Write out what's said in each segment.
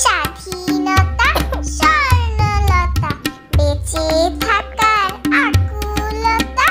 স্বাধীনতা বেঁচে আকুলতা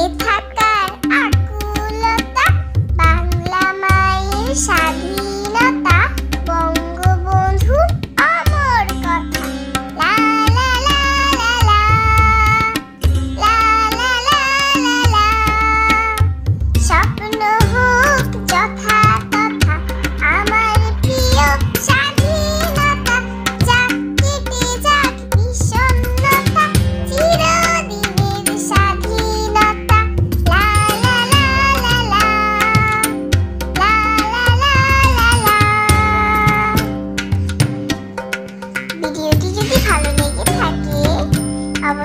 Happy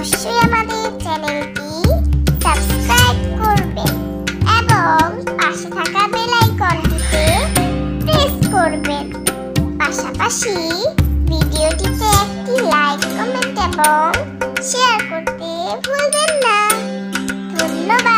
অবশ্যই আমাদের চ্যানেলটি সাবস্ক্রাইব করবেন এবং পাশে থাকা বেল আইকনটিতে প্রেস করবেন পাশাপাশি ভিডিওটিতে একটি লাইক, কমেন্ট এবং শেয়ার করতে ভুলবেন না। ধন্যবাদ।